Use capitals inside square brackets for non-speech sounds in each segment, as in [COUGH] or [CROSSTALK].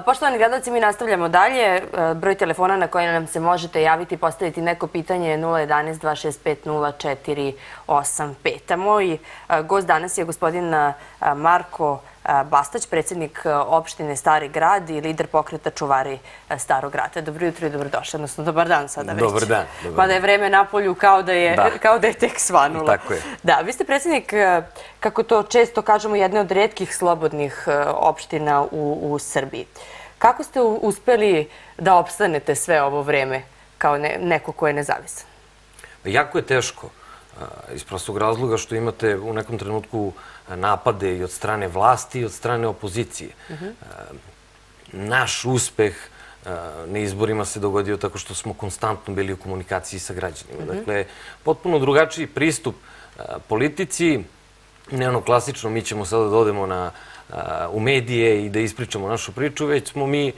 Poštovani gledalci, mi nastavljamo dalje. Broj telefona na koji nam se možete javiti i postaviti neko pitanje je 011 265 Moj gost danas je gospodin Marko Bastać, predsjednik opštine Stari grad i lider pokreta Čuvari Starog grada. Dobro jutro i dobrodošli, odnosno dobar dan sada već. Dobar dan. Mada je vreme na polju kao da je, da. kao da je tek svanulo. Tako je. Da, vi ste predsjednik, kako to često kažemo, jedne od redkih slobodnih opština u, u Srbiji. Kako ste uspeli da opstanete sve ovo vreme kao ne, neko ko je nezavisan? Jako je teško. Iz prostog razloga što imate u nekom trenutku napade i od strane vlasti i od strane opozicije. Naš uspeh na izborima se dogodio tako što smo konstantno bili u komunikaciji sa građanima. Dakle, potpuno drugačiji pristup politici, ne ono klasično, mi ćemo sada da odemo na u medije i da ispričamo našu priču, već smo mi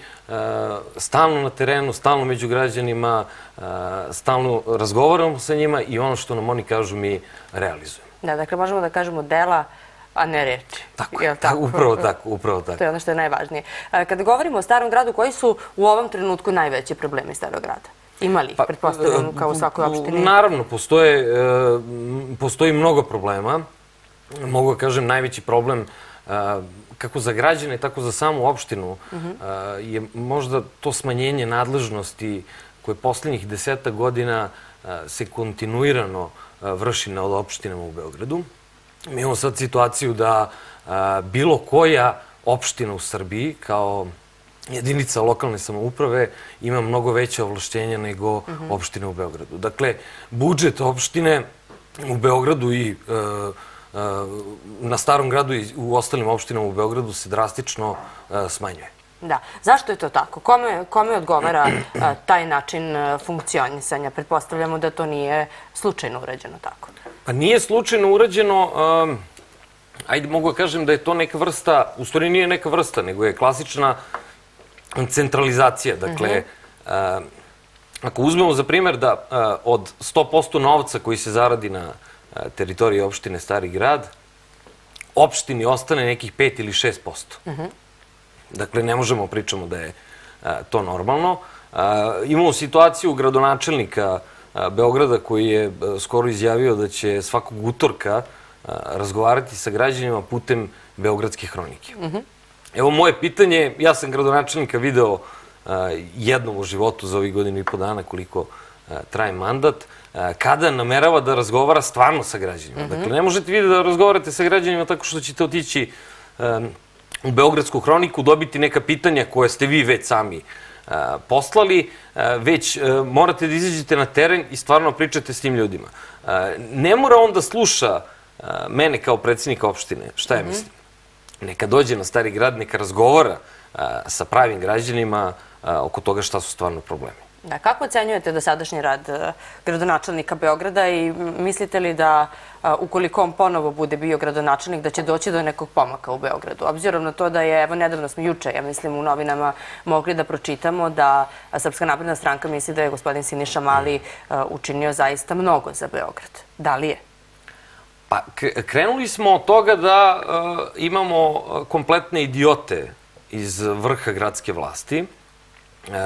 stalno na terenu, stalno među građanima, stalno razgovaramo sa njima i ono što nam oni kažu mi realizujemo. Da, dakle, možemo da kažemo dela, a ne reči. Tako je, tako? upravo tako, upravo tako. To je ono što je najvažnije. Kada govorimo o Starom gradu, koji su u ovom trenutku najveći problemi Starog grada? Ima li ih, pa, pretpostavljamo, kao u svakoj opštini? Naravno, postoje, postoji mnogo problema. Mogu da kažem, najveći problem kako za građane, tako za samu opštinu je možda to smanjenje nadležnosti koje poslednjih deseta godina se kontinuirano vrši na opštinama u Beogradu. Mi imamo sad situaciju da bilo koja opština u Srbiji kao jedinica lokalne samouprave ima mnogo veće ovlašćenja nego opštine u Beogradu. Dakle, budžet opštine u Beogradu i na Starom gradu i u ostalim opštinama u Beogradu se drastično smanjuje. Da. Zašto je to tako? Kome, kome odgovara taj način funkcionisanja? Pretpostavljamo da to nije slučajno urađeno tako. Pa nije slučajno urađeno, ajde mogu da kažem da je to neka vrsta, u stvari nije neka vrsta, nego je klasična centralizacija. Dakle, ako uzmemo za primjer da od 100% novca koji se zaradi na teritoriji opštine Stari grad, opštini ostane nekih 5 ili 6%. Dakle, ne možemo pričamo da je to normalno. Imamo situaciju gradonačelnika Beograda koji je skoro izjavio da će svakog utorka razgovarati sa građanima putem Beogradske hronike. Evo moje pitanje, ja sam gradonačelnika video jednom u životu za ovih godinu i po dana koliko traje mandat, kada namerava da razgovara stvarno sa građanima. Dakle, ne možete vi da razgovarate sa građanima tako što ćete otići u Beogradsku hroniku, dobiti neka pitanja koje ste vi već sami poslali, već morate da izađete na teren i stvarno pričate s tim ljudima. Ne mora on da sluša mene kao predsjednika opštine, šta ja mislim. Neka dođe na Stari grad, neka razgovara sa pravim građanima oko toga šta su stvarno problemi. Da, kako ocenjujete dosadašnji rad gradonačelnika Beograda i mislite li da ukoliko on ponovo bude bio gradonačelnik da će doći do nekog pomaka u Beogradu? Obzirom na to da je, evo nedavno smo juče, ja mislim u novinama mogli da pročitamo da Srpska napredna stranka misli da je gospodin Siniša Mali učinio zaista mnogo za Beograd. Da li je? Pa krenuli smo od toga da imamo kompletne idiote iz vrha gradske vlasti,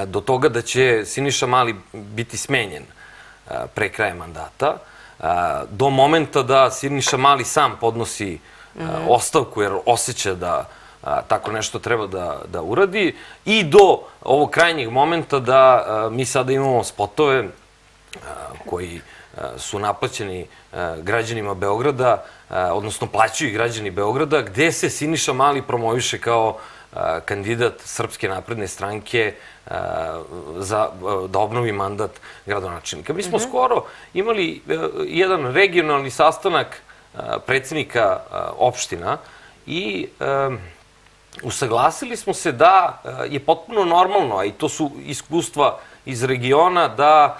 do toga da će Siniša Mali biti smenjen pre kraja mandata, do momenta da Siniša Mali sam podnosi ostavku jer osjeća da tako nešto treba da, da uradi. I do ovog krajnjeg momenta da mi sada imamo spotove koji su naplaćeni građanima Beograda, odnosno plaćaju građani Beograda, gde se Siniša Mali promoviše kao kandidat Srpske napredne stranke za, da obnovi mandat gradonačelnika. Mi smo skoro imali jedan regionalni sastanak predsjednika opština i usaglasili smo se da je potpuno normalno, a i to su iskustva iz regiona, da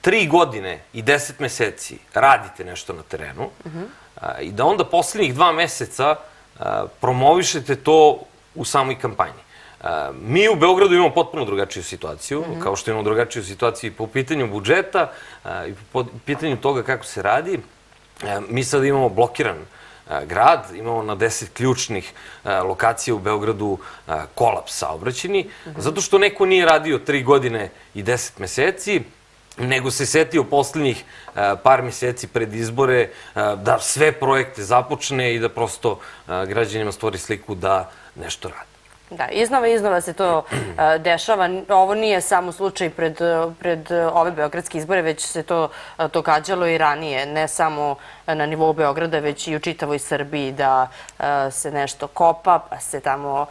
tri godine i deset meseci radite nešto na terenu i da onda poslednjih dva meseca promovišete to u samoj kampanji. Mi u Beogradu imamo potpuno drugačiju situaciju, kao što imamo drugačiju situaciju po pitanju budžeta i po pitanju toga kako se radi. Mi sad imamo blokiran grad. Imamo na deset ključnih lokacija u Beogradu kolaps saobraćeni, zato što neko nije radio tri godine i deset meseci, nego se setio poslednjih par meseci pred izbore da sve projekte započne i da prosto građanima stvori sliku da nešto radi. Da, iznova i iznova se to uh, [CLEARS THROAT] dešava. Ovo nije samo slučaj pred, pred ove beogradske izbore, već se to uh, događalo i ranije, ne samo na nivou Beograda, već i u čitavoj Srbiji, da uh, se nešto kopa, pa se tamo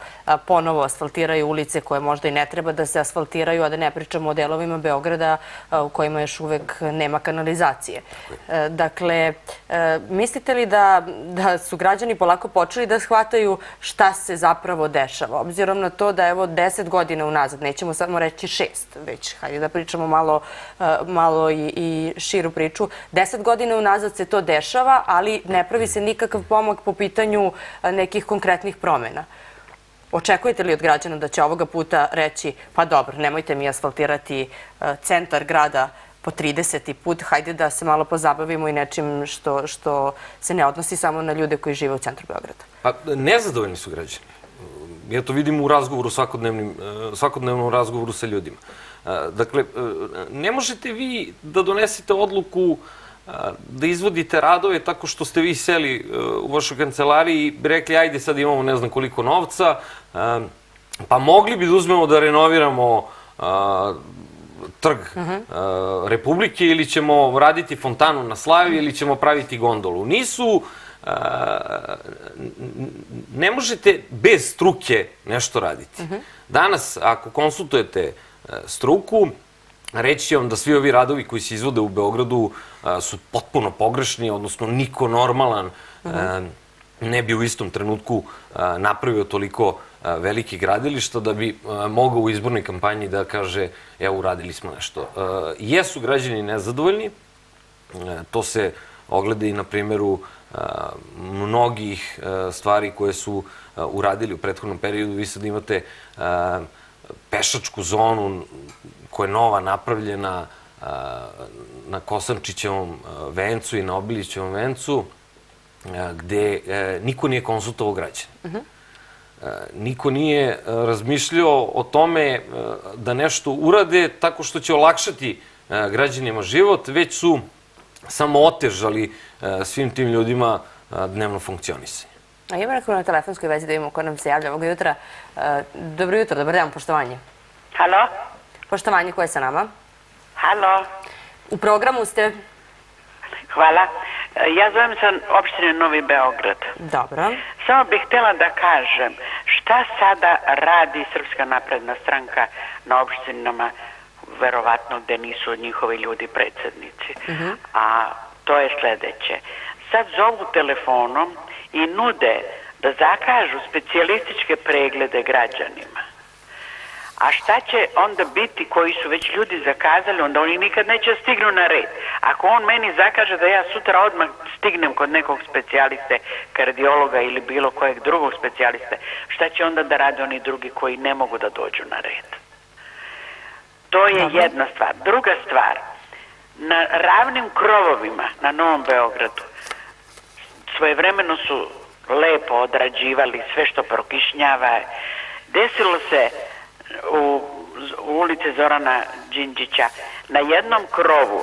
ponovo asfaltiraju ulice koje možda i ne treba da se asfaltiraju, a da ne pričamo o delovima Beograda u kojima još uvek nema kanalizacije. Dakle, mislite li da, da su građani polako počeli da shvataju šta se zapravo dešava? Obzirom na to da evo deset godina unazad, nećemo samo reći šest, već hajde da pričamo malo, e, malo i, i širu priču, deset godina unazad se to dešava, ali ne pravi se nikakav pomak po pitanju e, nekih konkretnih promena. Očekujete li od građana da će ovoga puta reći pa dobro, nemojte mi asfaltirati e, centar grada po 30. put, hajde da se malo pozabavimo i nečim što, što se ne odnosi samo na ljude koji žive u centru Beograda. Pa nezadovoljni su građani. Ja to vidim u razgovoru, svakodnevnim, e, svakodnevnom razgovoru sa ljudima. E, dakle, e, ne možete vi da donesete odluku da izvodite radove tako što ste vi seli u vašoj kancelariji i rekli ajde sad imamo ne znam koliko novca, pa mogli bi da uzmemo da renoviramo trg Republike ili ćemo raditi fontanu na Slavi ili ćemo praviti gondolu. Nisu ne možete bez struke nešto raditi. Danas, ako konsultujete e, struku, reći vam da svi ovi radovi koji se izvode u Beogradu su potpuno pogrešni, odnosno niko normalan e, ne bi u istom trenutku napravio toliko velike gradilišta da bi mogao u izbornoj kampanji da kaže evo uradili smo nešto. Jesu građani nezadovoljni, e, to se ogleda i na primjeru mnogih stvari koje su uradili u prethodnom periodu. Vi sad imate pešačku zonu koja je nova napravljena na Kosančićevom vencu i na Obilićevom vencu, gde e, niko nije konsultovao građane. Mhm. Niko nije razmišljao o tome da nešto urade tako što će olakšati građanima život, već su samo otežali e, svim tim ljudima e, dnevno funkcionisanje. A ima neko na telefonskoj vezi da imamo ko nam se javlja ovog jutra. E, dobro jutro, dobar dan, poštovanje. Halo? Poštovanje, ko je sa nama? Halo? U programu ste... Hvala. Ja zovem sa opštine Novi Beograd. Dobro. Samo bih htjela da kažem šta sada radi Srpska napredna stranka na opštinama verovatno gde nisu njihovi ljudi predsednici. Uh mhm. -huh. A to je sledeće. Sad zovu telefonom i nude da zakažu specijalističke preglede građanima. A šta će onda biti koji su već ljudi zakazali, onda oni nikad neće da stignu na red. Ako on meni zakaže da ja sutra odmah stignem kod nekog specijaliste, kardiologa ili bilo kojeg drugog specijaliste, šta će onda da rade oni drugi koji ne mogu da dođu na red? To je Dobro. jedna stvar. Druga stvar, na ravnim krovovima na Novom Beogradu svojevremeno su lepo odrađivali sve što prokišnjava. Desilo se u, u ulici Zorana Đinđića na jednom krovu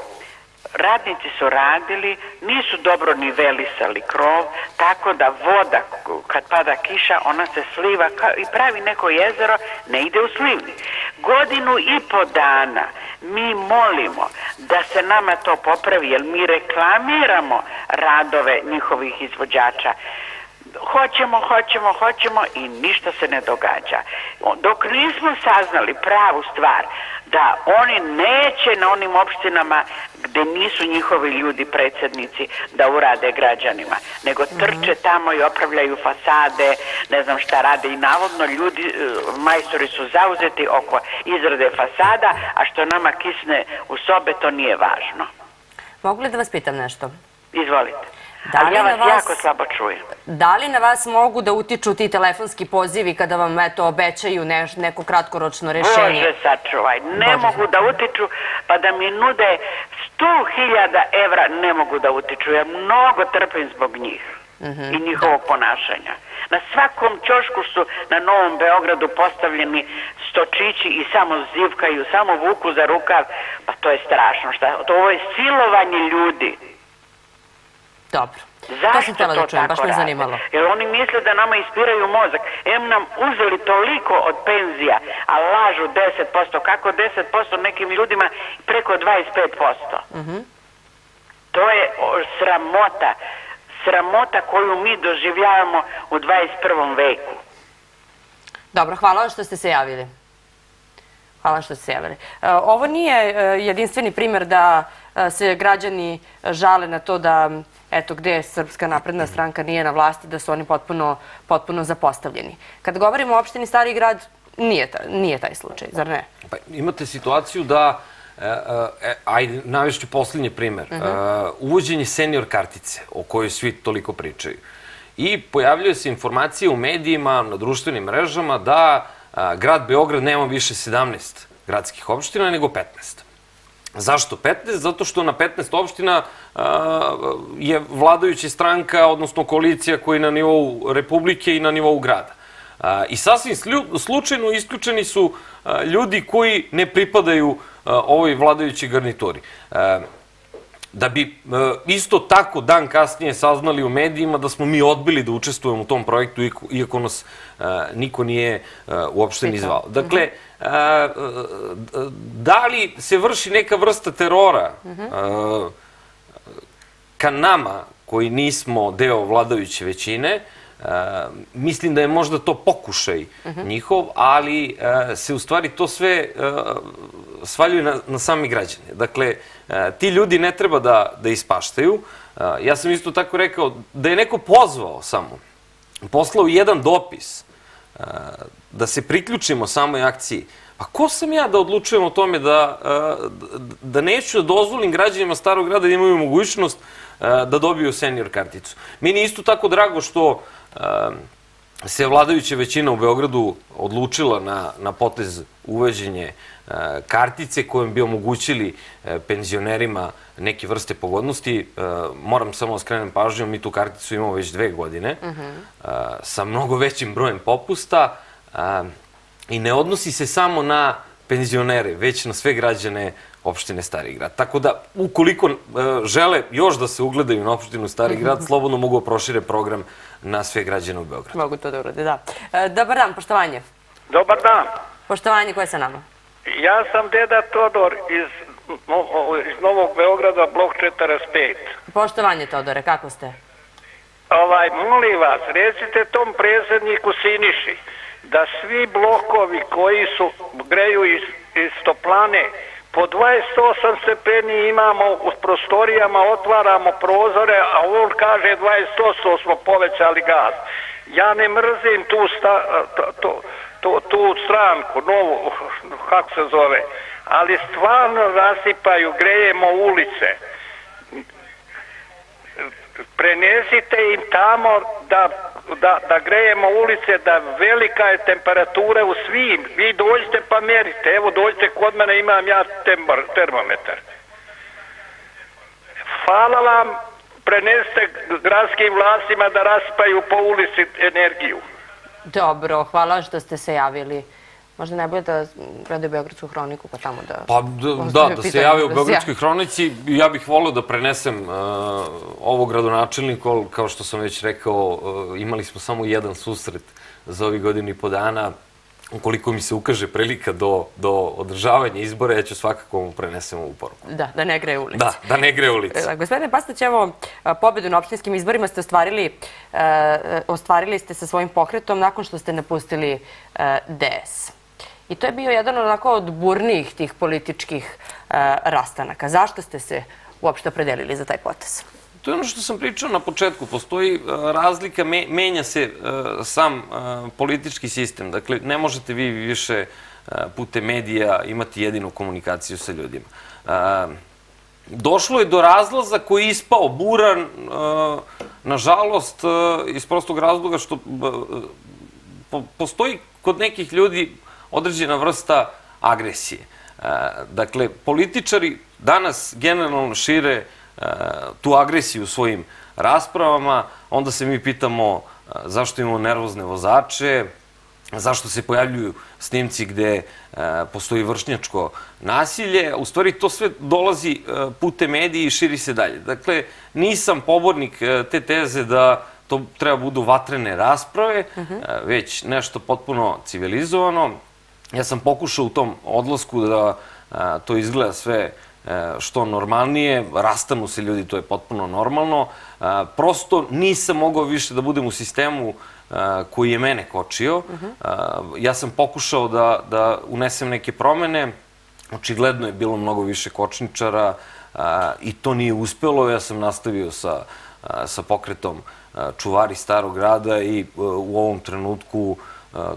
radnici su radili, nisu dobro nivelisali krov, tako da voda kad pada kiša, ona se sliva i pravi neko jezero, ne ide u slivni. Godinu i po dana mi molimo da se nama to popravi, jer mi reklamiramo radove njihovih izvođača hoćemo, hoćemo, hoćemo i ništa se ne događa. Dok nismo saznali pravu stvar da oni neće na onim opštinama gde nisu njihovi ljudi predsednici da urade građanima, nego mhm. trče tamo i opravljaju fasade, ne znam šta rade i navodno ljudi, e, majstori su zauzeti oko izrade fasada, a što nama kisne u sobe to nije važno. Mogu li da vas pitam nešto? Izvolite. Da Ali ja vas, vas jako slabo čujem. Da li na vas mogu da utiču ti telefonski pozivi kada vam eto obećaju ne, neko kratkoročno rešenje? Bože sačuvaj, ne Bože. mogu da utiču pa da mi nude 100.000 evra ne mogu da utiču. Ja mnogo trpim zbog njih. i njihovog ponašanja. Na svakom ćošku su na Novom Beogradu postavljeni stočići i samo zivkaju, samo vuku za rukav. Pa to je strašno. Šta? To ovo je silovanje ljudi. Dobro. to Zašto sam htjela da čujem, baš me rade? zanimalo. Jer oni misle da nama ispiraju mozak. Em nam uzeli toliko od penzija, a lažu 10%. Kako 10% nekim ljudima preko 25%? Mhm. To je sramota. Sramota koju mi doživljavamo u 21. veku. Dobro, hvala vam što ste se javili. Hvala što ste se javili. E, Ovo nije e, jedinstveni primjer da e, se građani žale na to da eto gdje Srpska napredna stranka nije na vlasti, da su oni potpuno, potpuno zapostavljeni. Kad govorimo o opštini Stari grad, nije, ta, nije taj slučaj, zar ne? Pa, imate situaciju da, e, e, ajde, navešću posljednji primer, e, uvođenje senior kartice, o kojoj svi toliko pričaju. I pojavljuje se informacija u medijima, na društvenim mrežama, da a, grad Beograd nema više 17 gradskih opština, nego 15. Zašto 15? Zato što na 15 opština je vladajuća stranka, odnosno koalicija koja je na nivou Republike i na nivou grada. I sasvim slučajno isključeni su ljudi koji ne pripadaju ovoj vladajućoj garnituri. Da bi e, isto tako dan kasnije saznali u medijima da smo mi odbili da učestvujemo u tom projektu iako- nas e, niko nije e, uopšte ni zvao. Dakle, e, da li se vrši neka vrsta terora e, ka nama koji nismo deo vladajuće većine, mislim da je možda to pokušaj njihov, ali se u stvari to sve svaljuje na, na sami građane. Dakle, ti ljudi ne treba da, da ispaštaju. E, ja sam isto tako rekao da je neko pozvao samo, poslao jedan dopis e, da se priključimo samoj akciji. Pa ko sam ja da odlučujem o tome da, e, da neću da dozvolim građanima Starog grada da imaju mogućnost e, da dobiju senior karticu. Meni je isto tako drago što e, se vladajuća većina u Beogradu odlučila na, na potez uveđenje e, kartice kojom bi omogućili e, penzionerima neke vrste pogodnosti. E, moram samo da skrenem pažnju, mi tu karticu imamo već dve godine sa mnogo većim brojem popusta i ne odnosi se samo na penzionere, već na sve građane opštine Stari grad. Tako da, ukoliko žele još da se ugledaju na opštinu Stari grad, [LAUGHS] slobodno mogu da prošire program na sve građane u Beogradu. Mogu to da urade, da. E, Dobar dan, poštovanje. Dobar dan. Poštovanje, ko je sa nama? Ja sam deda Todor iz, no- iz Novog Beograda, blok 45. Poštovanje, Todore, kako ste? Ovaj, molim vas, recite tom predsjedniku Siniši da svi blokovi koji su greju iz, iz toplane po 28 stepeni imamo u prostorijama, otvaramo prozore, a on kaže 28 smo povećali gaz. Ja ne mrzim tu, sta, to, to, tu stranku, novu, kako se zove, ali stvarno rasipaju, grejemo ulice prenesite im tamo da, da, da grejemo ulice, da velika je temperatura u svim. Vi dođite pa mjerite. Evo dođite kod mene, imam ja temper, termometar. Hvala vam, prenesite gradskim vlastima da raspaju po ulici energiju. Dobro, hvala što ste se javili. Možda najbolje da gledaju Beogradsku hroniku pa tamo da... Pa da, da se jave u Beogradskoj hronici, ja bih volio da prenesem uh, ovo gradonačelniku, ali kao što sam već rekao, uh, imali smo samo jedan susret za ovih godinu i po dana. Ukoliko mi se ukaže prilika do, do održavanja izbora, ja ću svakako mu prenesem ovu poruku. Da, da ne greje ulice. Da, da ne gre ulica. E, Gospodine Pastać, evo, pobedu na opštinskim izborima ste ostvarili, e, e, ostvarili ste sa svojim pokretom nakon što ste napustili e, DS. I to je bio jedan onako od burnijih tih političkih e, rastanaka. Zašto ste se uopšte opredelili za taj potez? To je ono što sam pričao na početku. Postoji e, razlika, me- menja se e, sam politički sistem. Dakle, ne možete vi više e, putem medija imati jedinu komunikaciju sa ljudima. Došlo je do razlaza koji je ispao buran, nažalost, iz prostog razloga što po- postoji kod nekih ljudi određena vrsta agresije. E, Dakle, političari danas generalno šire e, tu agresiju svojim raspravama, onda se mi pitamo a, zašto imamo nervozne vozače, zašto se pojavljuju snimci gde e, postoji vršnjačko nasilje. U stvari to sve dolazi e, putem mediji i širi se dalje. Dakle, nisam pobornik e, te teze da to treba budu vatrene rasprave, e, već nešto potpuno civilizovano. Ja sam pokušao u tom odlasku da a, to izgleda sve e, što normalnije, rastanu se ljudi, to je potpuno normalno. A, prosto nisam mogao više da budem u sistemu a, koji je mene kočio. A, ja sam pokušao da, da unesem neke promene, očigledno je bilo mnogo više kočničara i to nije uspelo. Ja sam nastavio sa, sa pokretom čuvari starog grada i a, u ovom trenutku a,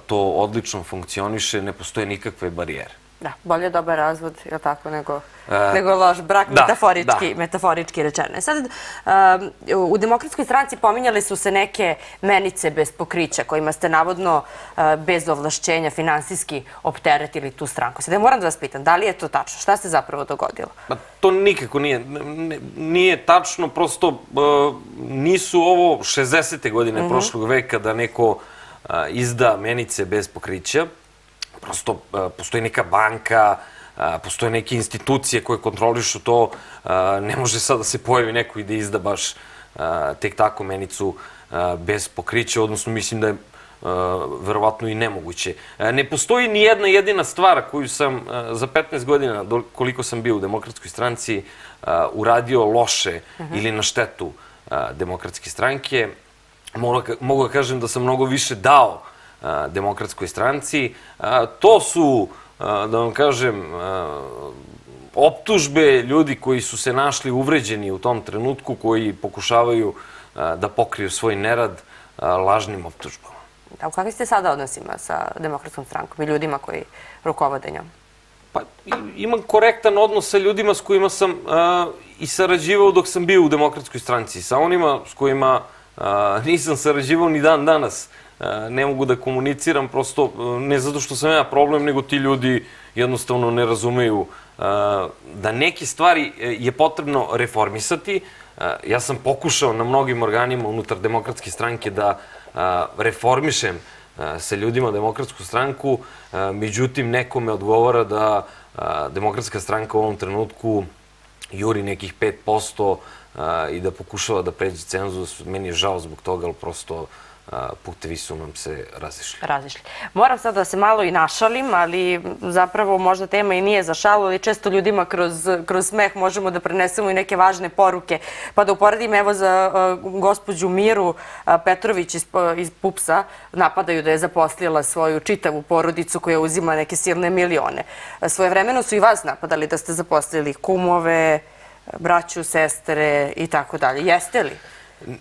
to odlično funkcioniše, ne postoje nikakve barijere. Da, bolje dobar razvod, je li tako, nego, E, nego loš brak, da, metaforički, da. metaforički rečeno. E Sad, um, u Demokratskoj stranci pominjali su se neke menice bez pokrića, kojima ste navodno uh, bez ovlašćenja finansijski opteretili tu stranku. Sad ja moram da vas pitam, da li je to tačno? Šta se zapravo dogodilo? Pa to nikako nije, nije tačno, prosto e, nisu ovo 60. godine prošlog veka da neko izda menice bez pokrića. Prosto postoji neka banka, postoje neke institucije koje kontrolišu to. Ne može sad da se pojavi neko i da izda baš tek tako menicu bez pokrića, odnosno mislim da je verovatno i nemoguće. Ne postoji ni jedna jedina stvar koju sam za 15 godina, koliko sam bio u demokratskoj stranci, uradio loše ili na štetu demokratske stranke. Mogu, da da kažem da sam mnogo više dao demokratskoj stranci. To su, da vam kažem, optužbe ljudi koji su se našli uvređeni u tom trenutku, koji pokušavaju da pokriju svoj nerad lažnim optužbama. A u kakvim ste sada odnosima sa Demokratskom strankom i ljudima koji rukovode njom? Pa imam korektan odnos sa ljudima s kojima sam i sarađivao dok sam bio u demokratskoj stranci. Sa onima s kojima nisam sarađivao ni dan danas. Ne mogu da komuniciram, prosto a, ne zato što sam ja problem, nego ti ljudi jednostavno ne razumeju da neke stvari e, je potrebno reformisati. Ja sam pokušao na mnogim organima unutar demokratske stranke da reformišem sa ljudima demokratsku stranku, međutim nekome odgovara da demokratska stranka u ovom trenutku juri nekih 5% a, i da pokušava da pređe cenzus. Meni je žao zbog toga, ali prosto putevi su nam se razišli. razišli. Moram sad da se malo i našalim, ali zapravo možda tema i nije za šalu, ali često ljudima kroz, kroz smeh možemo da prenesemo i neke važne poruke. Pa da uporedim evo za gospođu Miru Petrović iz, iz Pupsa, napadaju da je zaposlila svoju čitavu porodicu koja uzima neke silne milione. Uh, Svojevremeno su i vas napadali da ste zaposlili kumove, braću, sestre i tako dalje. Jeste li?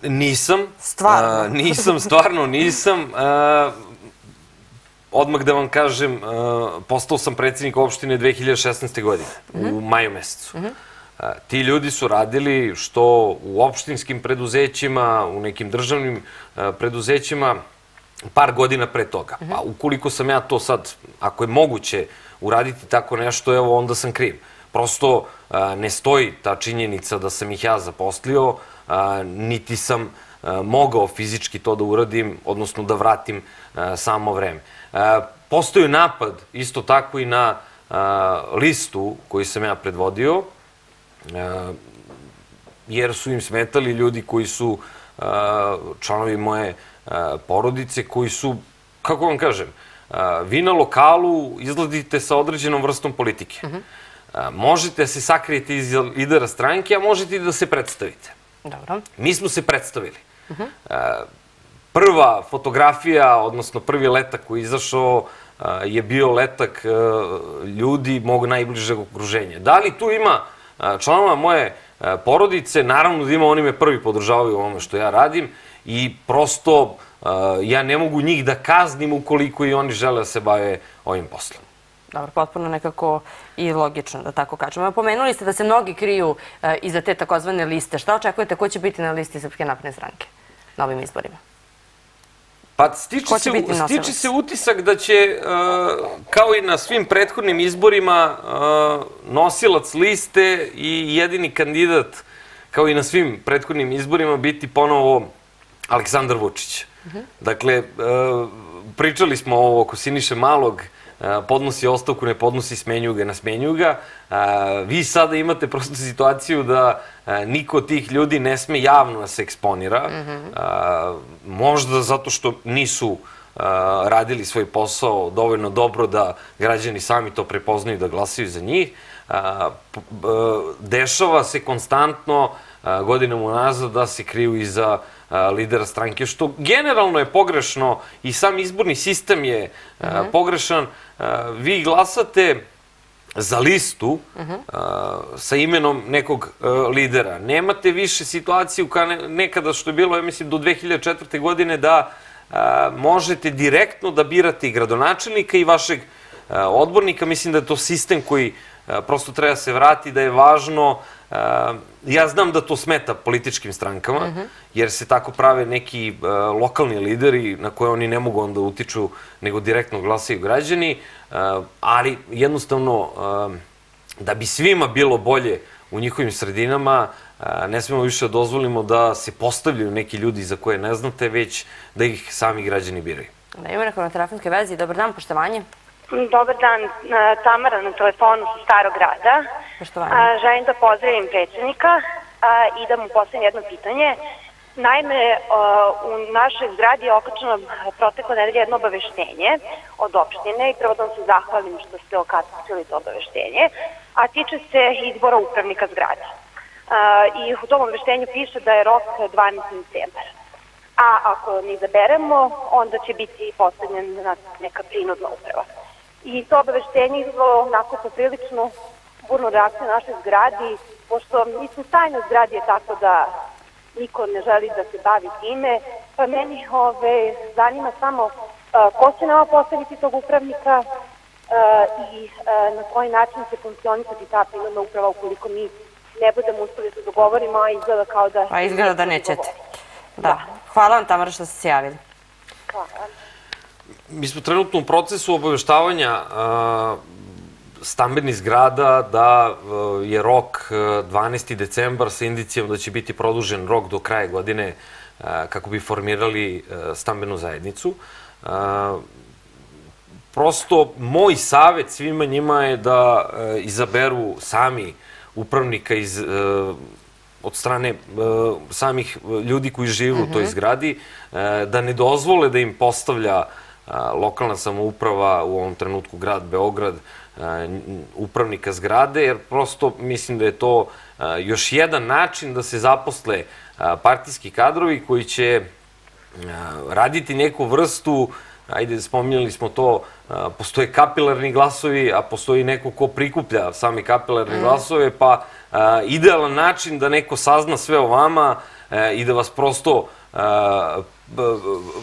Nisam. Stvarno? Nisam, stvarno [LAUGHS] nisam. A, odmah da vam kažem, postao sam predsjednik opštine 2016. godine, u maju mesecu. A, ti ljudi su radili što u opštinskim preduzećima, u nekim državnim preduzećima, par godina pre toga. Pa ukoliko sam ja to sad, ako je moguće uraditi tako nešto, evo onda sam kriv. Prosto ne stoji ta činjenica da sam ih ja zaposlio, niti sam mogao fizički to da uradim, odnosno da vratim samo vreme. Postoji napad isto tako i na listu koju sam ja predvodio, jer su im smetali ljudi koji su članovi moje porodice, koji su, kako vam kažem, vi na lokalu izladite sa određenom vrstom politike. A, možete se sakrijeti iz lidera stranke, a možete i da se predstavite. Dobro. Mi smo se predstavili. E, prva fotografija, odnosno prvi letak koji je izašao je bio letak e, ljudi mog najbližeg okruženja. Da li tu ima članova moje porodice? Naravno da ima, oni me prvi podržavaju u ovome što ja radim i prosto ja ne mogu njih da kaznim ukoliko i oni žele da se bave ovim poslom. Dobro, potpuno nekako i logično, da tako kažemo. Pomenuli ste da se mnogi kriju e, iza te takozvane liste. Šta očekujete, ko će biti na listi Srpske napredne stranke na ovim izborima? Pa stiče se, stiče se utisak da će, uh, kao i na svim prethodnim izborima, uh, nosilac liste i jedini kandidat kao i na svim prethodnim izborima, biti ponovo Aleksandar Vučić. Dakle, e, pričali smo ovo oko Siniše Malog, podnosi ostavku, ne podnosi, smenjuju ga, ne smenjuju ga. Vi sada imate prosto situaciju da niko od tih ljudi ne sme javno da se eksponira. E, Možda zato što nisu radili svoj posao dovoljno dobro da građani sami to prepoznaju da glasaju za njih. Dešava se konstantno godinama unazad da se kriju iza a, lidera stranke, što generalno je pogrešno i sam izborni sistem je a, pogrešan. Vi glasate za listu a, sa imenom nekog lidera. Nemate više situaciju kao ne- nekada što je bilo, ja mislim, do 2004. godine da možete direktno da birate i gradonačelnika i vašeg odbornika. Mislim da je to sistem koji prosto treba se vrati, da je važno a, ja znam da to smeta političkim strankama, jer se tako prave neki a, lokalni lideri na koje oni ne mogu onda utiču, nego direktno glasaju građani, ali jednostavno da bi svima bilo bolje u njihovim sredinama, ne smemo više da dozvolimo da se postavljaju neki ljudi za koje ne znate, već da ih sami građani biraju. Da ima neko na telefonskoj vezi. Dobar dan, poštovanje. Dobar dan, e, Tamara na telefonu sa Starog grada. Poštovanje. Želim da pozdravim predsjednika a, i da mu postavim jedno pitanje. Naime, a, u našoj zgradi je okačeno protekle nedelje jedno obaveštenje od opštine i prvo da vam se zahvalim što ste okačili to obaveštenje, a tiče se izbora upravnika zgrade. I u tom obaveštenju piše da je rok 12. decembar. A ako ne izaberemo, onda će biti postavljena neka prinudna uprava. I to obaveštenje izvalo onako popriličnu burnu reakciju na našoj zgradi, pošto mislim u zgradi je tako da niko ne želi da se bavi time, pa meni ove, zanima samo a, ko će nama postaviti tog upravnika a, i a, na koji način će funkcionisati ta prinudna uprava ukoliko mi ne budemo uspeli da dogovorimo, a izgleda kao da... Pa izgleda da nećete. Da. Hvala vam, Tamara, što ste se javili. Hvala. Mi smo trenutno u procesu obaveštavanja stambenih zgrada da je rok a, 12. decembar sa indicijom da će biti produžen rok do kraja godine kako bi formirali stambenu zajednicu. Prosto moj savet svima njima je da izaberu sami upravnika iz, od strane e, samih ljudi koji žive u toj zgradi, e, da ne dozvole da im postavlja lokalna samouprava, u ovom trenutku grad Beograd, upravnika zgrade, jer prosto mislim da je to još jedan način da se zaposle partijski kadrovi koji će raditi neku vrstu, ajde, spominjali smo to, postoje kapilarni glasovi, a postoji neko ko prikuplja sami kapilarne glasove, pa idealan način da neko sazna sve o vama e, i da vas prosto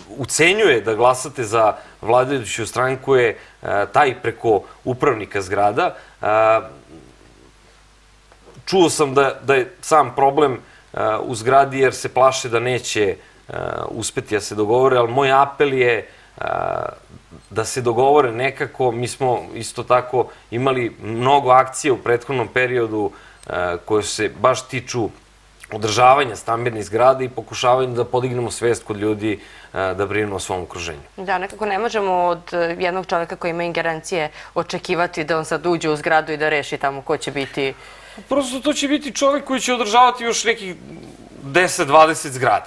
ucenjuje da glasate za vladajuću stranku je a, taj preko upravnika zgrada. A, čuo sam da, da je sam problem uh, u zgradi jer se plaše da neće uspeti da se dogovore, ali moj apel je da se dogovore nekako. Mi smo isto tako imali mnogo akcija u prethodnom periodu koje se baš tiču održavanja stambenih zgrada i pokušavanja da podignemo svest kod ljudi uh, da brinu o svom okruženju. Da, nekako ne možemo od e, jednog čoveka koji ima ingerencije očekivati da on sad uđe u zgradu i da reši tamo ko će biti... Prosto to će biti čovek koji će održavati još nekih 10-20 zgrada.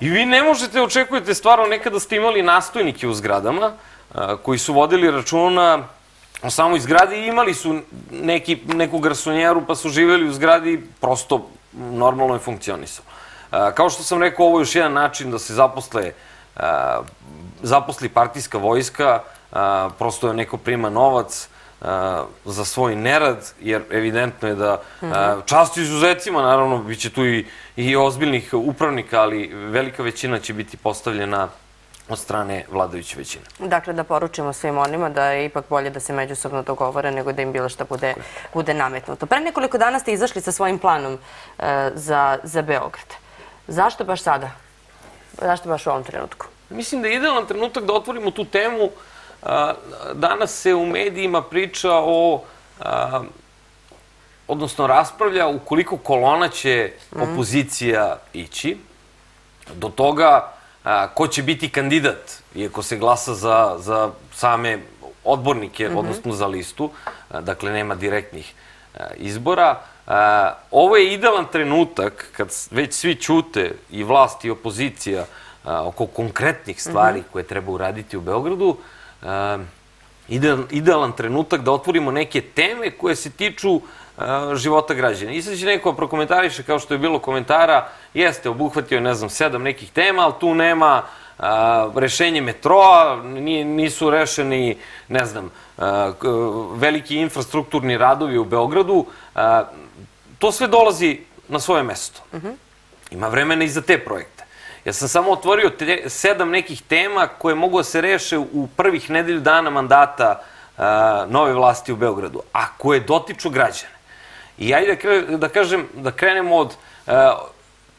I vi ne možete očekujete stvarno, nekada ste imali nastojnike u zgradama a, koji su vodili računa o samoj zgradi i imali su neki, neku garsonjeru pa su živeli u zgradi prosto normalno je funkcionisalo. Kao što sam rekao, ovo je još jedan način da se zaposle zaposli partijska vojska, prosto je neko prima novac, za svoj nerad, jer evidentno je da a, čast izuzecima, naravno, bit će tu i, i ozbiljnih upravnika, ali velika većina će biti postavljena od strane vladajuće većine. Dakle, da poručimo svim onima da je ipak bolje da se međusobno dogovore nego da im bilo šta bude, bude nametnuto. Pre nekoliko dana ste izašli sa svojim planom e, za, za Beograd. Zašto baš sada? Zašto baš u ovom trenutku? Mislim da je idealan trenutak da otvorimo tu temu. A, Danas se u medijima priča o a, odnosno raspravlja u koliko kolona će opozicija ići, do toga a, ko će biti kandidat, iako se glasa za, za same odbornike, odnosno za listu, a, dakle nema direktnih a, izbora. A, ovo je idealan trenutak kad već svi ćute i vlast i opozicija a, oko konkretnih stvari koje treba uraditi u Beogradu. A, idealan, idealan trenutak da otvorimo neke teme koje se tiču života građana. I sad će neko prokomentariše, kao što je bilo komentara, jeste, obuhvatio je, ne znam, sedam nekih tema, ali tu nema a, rešenje metroa, nisu rešeni, ne znam, a, veliki infrastrukturni radovi u Beogradu. A, to sve dolazi na svoje mesto. Ima vremena i za te projekte. Ja sam samo otvorio te, sedam nekih tema koje mogu da se reše u prvih nedelju dana mandata nove vlasti u Beogradu, a koje dotiču građane. I ajde da, da kažem, da krenemo od a,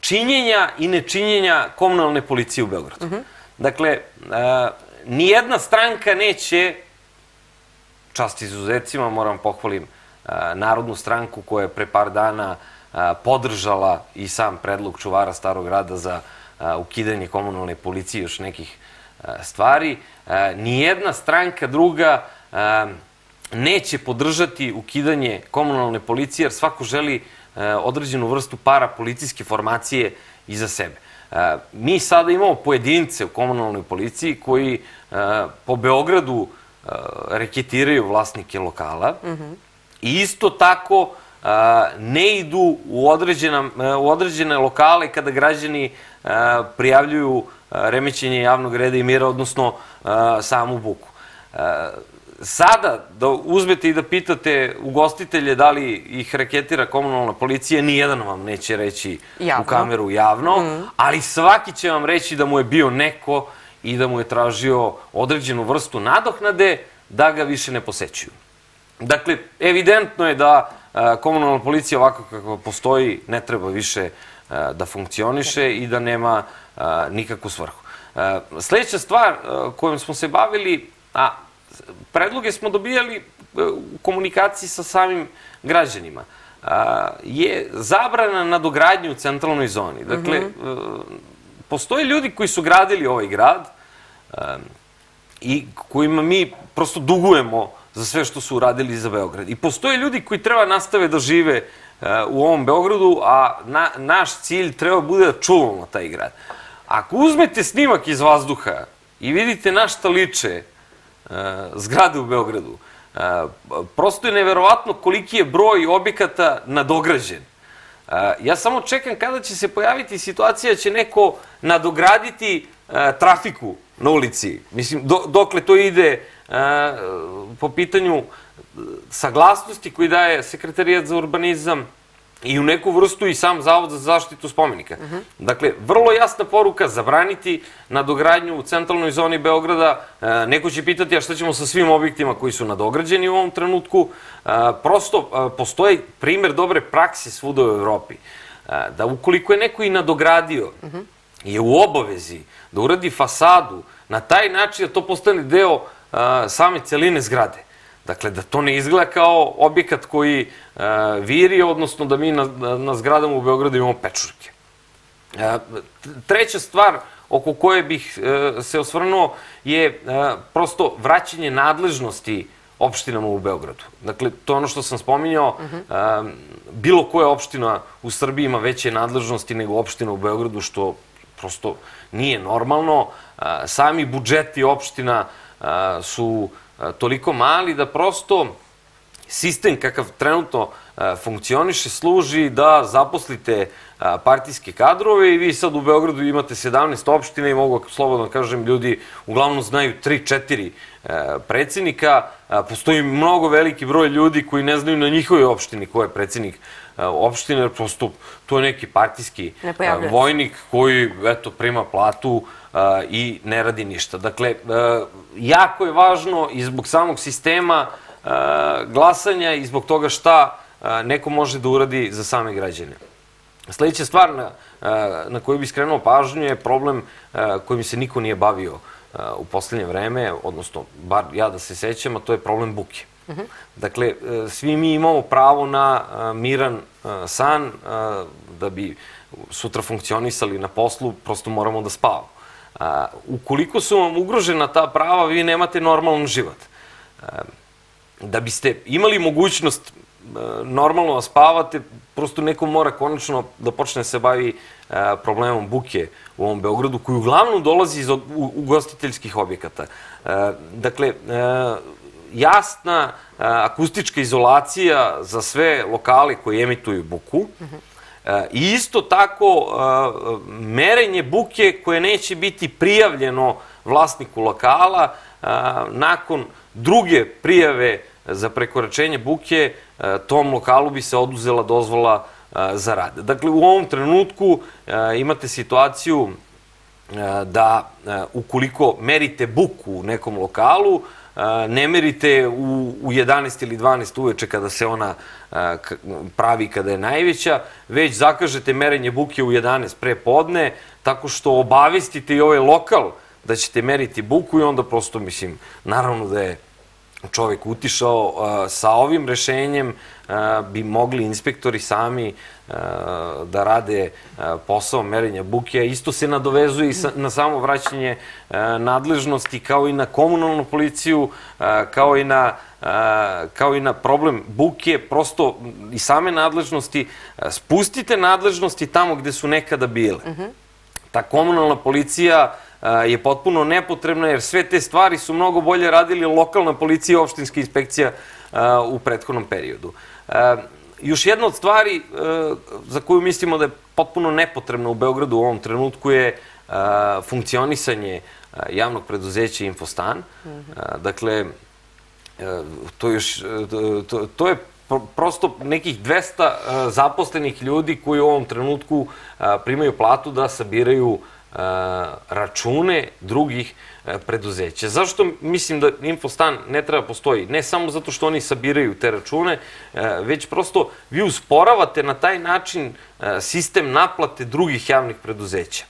činjenja i nečinjenja komunalne policije u Beogradu. Dakle, a, nijedna stranka neće čast izuzecima, moram pohvalim a, Narodnu stranku koja je pre par dana podržala i sam predlog čuvara Starog grada za ukidanje komunalne policije još nekih stvari. Nijedna stranka druga neće podržati ukidanje komunalne policije jer svako želi a, određenu vrstu parapolicijske formacije iza sebe. A, Mi sada imamo pojedince u komunalnoj policiji koji a, po Beogradu reketiraju vlasnike lokala i isto tako ne idu u, određena, u određene lokale kada građani prijavljuju remećenje javnog reda i mira, odnosno samu buku. Sada, da uzmete i da pitate ugostitelje da li ih reketira komunalna policija, nijedan vam neće reći Javno. u kameru javno, ali svaki će vam reći da mu je bio neko i da mu je tražio određenu vrstu nadohnade da ga više ne posećuju. Dakle, evidentno je da a, komunalna policija ovako kako postoji ne treba više a, da funkcioniše i da nema a, nikakvu svrhu. Sledeća stvar kojom smo se bavili, a predloge smo dobijali a, u komunikaciji sa samim građanima, a, je zabrana nadogradnje u centralnoj zoni. Dakle, a, postoje ljudi koji su gradili ovaj grad, i kojima mi prosto dugujemo za sve što su uradili za Beograd. I postoje ljudi koji treba nastave da žive e, u ovom Beogradu, a na, naš cilj treba bude da čuvamo taj grad. Ako uzmete snimak iz vazduha i vidite na šta liče e, zgrade u Beogradu, prosto je neverovatno koliki je broj objekata nadograđen. Ja samo čekam kada će se pojaviti situacija će neko nadograditi trafiku na ulici. Mislim, do, dokle to ide po pitanju saglasnosti koji daje Sekretarijat za urbanizam i u neku vrstu i sam Zavod za zaštitu spomenika. Dakle, vrlo jasna poruka, zabraniti nadogradnju u centralnoj zoni Beograda. E, neko će pitati, a šta ćemo sa svim objektima koji su nadograđeni u ovom trenutku? E, prosto, e, postoji primer dobre prakse svuda u Evropi. E, da ukoliko je neko i nadogradio, je u obavezi da uradi fasadu na taj način da to postane deo same celine zgrade. Dakle, da to ne izgleda kao objekat koji a, viri, odnosno da mi na, na, zgradama u Beogradu imamo pečurke. A, treća stvar oko koje bih e, se osvrnuo je e, prosto vraćanje nadležnosti opštinama u Beogradu. Dakle, to je ono što sam spominjao. E, bilo koja opština u Srbiji ima veće nadležnosti nego opština u Beogradu, što prosto nije normalno. E, sami budžeti opština e, su e, toliko mali da prosto sistem kakav trenutno funkcioniše služi da zaposlite partijske kadrove i vi sad u Beogradu imate 17 opština i mogu slobodno kažem ljudi uglavnom znaju 3-4 e, predsednika. E, Postoji mnogo veliki broj ljudi koji ne znaju na njihovoj opštini ko je predsednik e, opštine, jer prosto to je neki partijski e, vojnik koji eto prima platu i ne radi ništa. Dakle, jako je važno i zbog samog sistema glasanja i zbog toga šta neko može da uradi za same građane. Sledeća stvar na, na koju bih skrenuo pažnju je problem kojim se niko nije bavio u poslednje vreme, odnosno, bar ja da se sećam, a to je problem buke. Dakle, e, svi mi imamo pravo na miran san, da bi sutra funkcionisali na poslu, prosto moramo da spavamo. Ukoliko su vam ugrožena ta prava, vi nemate normalan život. Da biste imali mogućnost normalno spavate, prosto neko mora konačno da počne da se bavi e, problemom buke u ovom Beogradu, koji uglavnom dolazi iz ugostiteljskih objekata. E, Dakle, e, jasna akustička izolacija za sve lokale koji emituju buku, I isto tako merenje buke koje neće biti prijavljeno vlasniku lokala nakon druge prijave za prekoračenje buke tom lokalu bi se oduzela dozvola e, za rad. Dakle, u ovom trenutku e, imate situaciju e, da e, ukoliko merite buku u nekom lokalu, e, ne merite u, u 11 ili 12 uveče kada se ona e, pravi kada je najveća, već zakažete merenje buke u 11 pre podne, tako što obavestite i ovaj lokal da ćete meriti buku i onda prosto, mislim, naravno da je čovek utišao sa ovim rešenjem bi mogli inspektori sami da rade posao merenja buke, isto se nadovezuje i na samo vraćanje nadležnosti kao i na komunalnu policiju, kao i na kao i na problem buke, prosto i same nadležnosti, spustite nadležnosti tamo gde su nekada bile. Ta komunalna policija je potpuno nepotrebna jer sve te stvari su mnogo bolje radili lokalna policija i opštinska inspekcija u prethodnom periodu. Još jedna od stvari za koju mislimo da je potpuno nepotrebna u Beogradu u ovom trenutku je funkcionisanje javnog preduzeća Infostan. Dakle, to, to, je pro- prosto nekih 200 e, zaposlenih ljudi koji u ovom trenutku primaju platu da sabiraju račune drugih preduzeća. Zašto mislim da Infostan ne treba postoji? Ne samo zato što oni sabiraju te račune, već prosto vi usporavate na taj način sistem naplate drugih javnih preduzeća